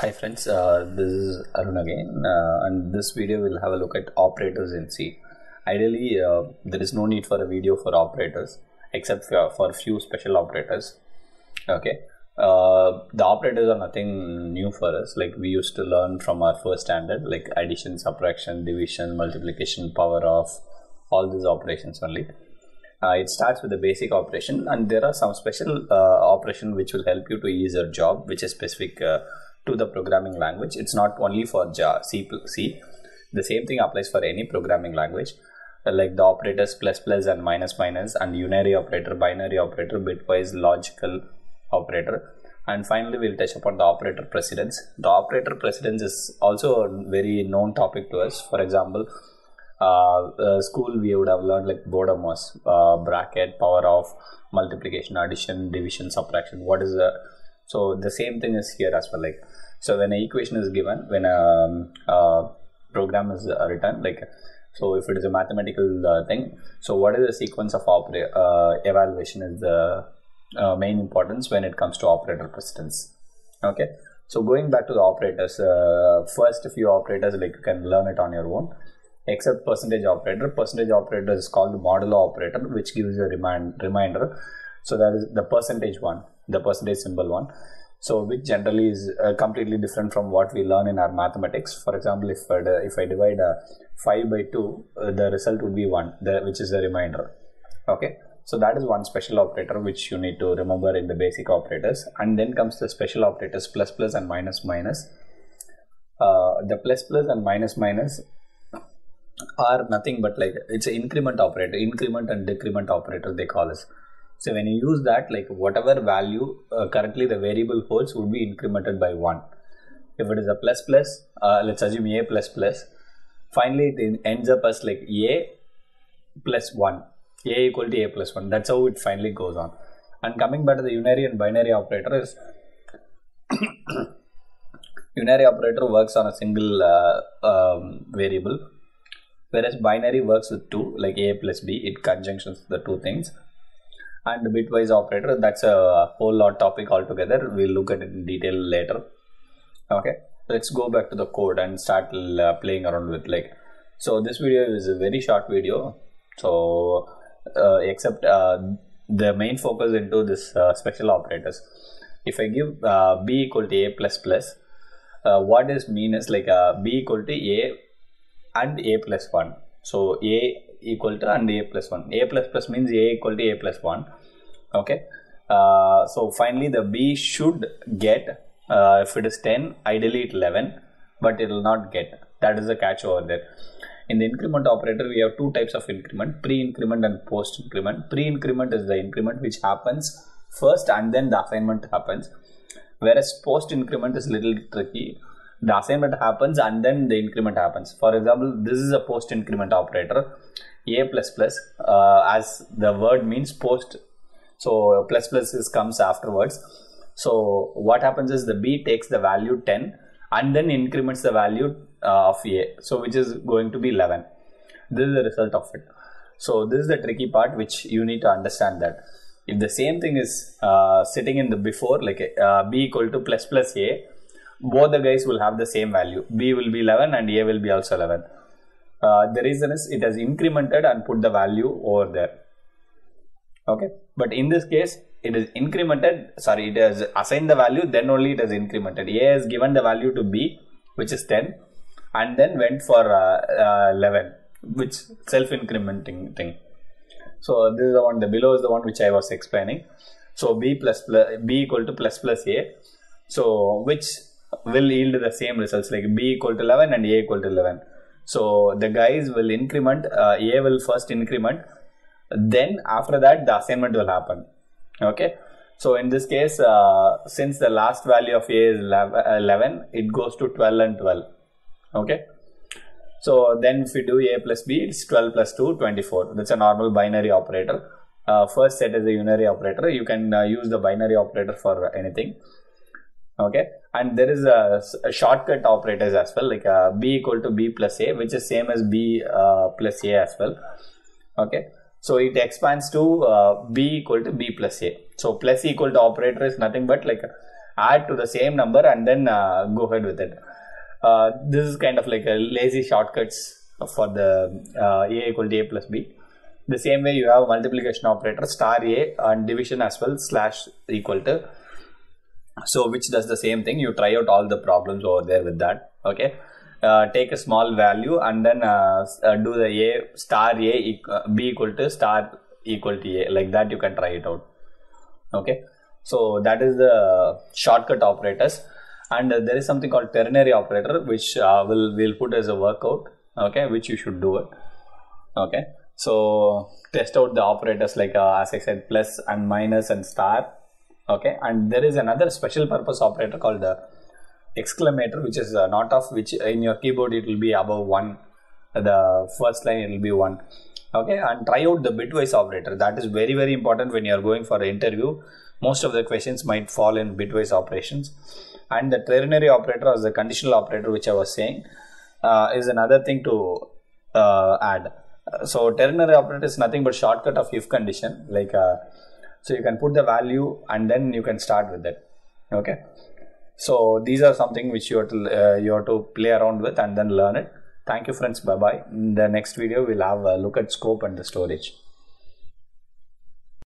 Hi friends, uh, this is Arun again, uh, and this video will have a look at operators in C. Ideally, uh, there is no need for a video for operators, except for, for few special operators. Okay, uh, the operators are nothing new for us. Like we used to learn from our first standard, like addition, subtraction, division, multiplication, power of, all these operations only. Uh, it starts with the basic operation and there are some special uh, operation which will help you to ease your job which is specific to the programming language. It's not only for Java, C, C. The same thing applies for any programming language like the operators plus plus and minus minus and unary operator binary operator bitwise logical operator. And finally we'll touch upon the operator precedence. The operator precedence is also a very known topic to us. For example uh, uh, school we would have learned like BODMAS, uh, bracket, power of, multiplication, addition, division, subtraction. What is the so the same thing is here as well. Like so, when an equation is given, when a, um, a program is uh, written, like so if it is a mathematical uh, thing, so what is the sequence of opera uh, evaluation is the uh, main importance when it comes to operator precedence. Okay, so going back to the operators, uh, first few operators like you can learn it on your own except percentage operator. Percentage operator is called modulo operator, which gives a remind, reminder. So that is the percentage one, the percentage symbol one. So which generally is uh, completely different from what we learn in our mathematics. For example, if uh, if I divide uh, 5 by 2, uh, the result would be 1, the, which is a reminder. Okay. So that is one special operator which you need to remember in the basic operators. And then comes the special operators plus plus and minus minus. Uh, the plus plus and minus minus are nothing but like it's an increment operator increment and decrement operator they call us so when you use that like whatever value uh, currently the variable holds would be incremented by 1 if it is a plus plus uh, let's assume a plus plus finally it ends up as like a plus 1 a equal to a plus 1 that's how it finally goes on. And coming back to the unary and binary operator is unary operator works on a single uh, um, variable. Whereas binary works with two like a plus b it conjunctions the two things and bitwise operator that's a whole lot topic altogether. We'll look at it in detail later. Okay let's go back to the code and start uh, playing around with like so this video is a very short video. So uh, except uh, the main focus into this uh, special operators. If i give uh, b equal to a plus plus uh, what is mean is like b equal to a and a plus 1 so a equal to and a plus 1 a plus plus means a equal to a plus 1 okay? Uh, so finally the b should get uh, if it is 10 ideally it 11 but it will not get. That is the catch over there. In the increment operator we have two types of increment pre-increment and post-increment. Pre-increment is the increment which happens first and then the assignment happens. Whereas post-increment is little tricky. The assignment happens and then the increment happens. For example, this is a post increment operator, a uh, as the word means post. So plus plus is comes afterwards. So what happens is the b takes the value 10 and then increments the value uh, of a. So which is going to be 11. This is the result of it. So this is the tricky part which you need to understand that if the same thing is uh, sitting in the before like b equal to plus plus a both the guys will have the same value b will be 11 and a will be also 11 uh, the reason is it has incremented and put the value over there. Okay? But in this case it is incremented. Sorry it has assigned the value then only it has incremented. A has given the value to b which is 10 and then went for uh, uh, 11 which self incrementing thing. So this is the one the below is the one which i was explaining. So b plus, plus b equal to plus plus a. So which will yield the same results like b equal to 11 and a equal to 11 so the guys will increment uh, a will first increment. Then after that the assignment will happen. Okay? So in this case uh, since the last value of a is 11 it goes to 12 and 12 okay? So then if we do a plus b it's 12 plus 2 24 that's a normal binary operator. Uh, first set is a unary operator. You can uh, use the binary operator for anything okay? And there is a, a shortcut operators as well like uh, b equal to b plus a which is same as b uh, plus a as well. Okay? So it expands to uh, b equal to b plus a. So plus equal to operator is nothing but like add to the same number and then uh, go ahead with it. Uh, this is kind of like a lazy shortcuts for the a equal to a plus b. The same way you have multiplication operator star a and division as well slash equal to so which does the same thing? You try out all the problems over there with that okay? Uh, take a small value and then uh, uh, do the a star a equal, b equal to star equal to a. Like that you can try it out okay? So that is the shortcut operators. And there is something called ternary operator which uh, will will put as a workout okay? Which you should do it okay? So test out the operators like uh, as i said plus and minus and star okay and there is another special purpose operator called the exclamator which is uh, not of which in your keyboard it will be above one. The first line it will be one. Okay and try out the bitwise operator. That is very very important when you are going for an interview. Most of the questions might fall in bitwise operations. And the ternary operator or the conditional operator which i was saying uh, is another thing to uh, add. So ternary operator is nothing but shortcut of if condition like uh, so you can put the value and then you can start with it. Okay? So these are something which you have to uh, you have to play around with and then learn it. Thank you friends. Bye bye in the next video we'll have a look at scope and the storage